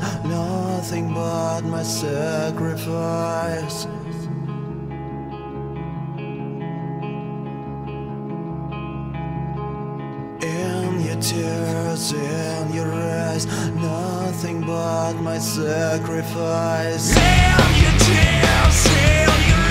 nothing but my sacrifice. In your tears, in your eyes, nothing but my sacrifice. In your tears, in your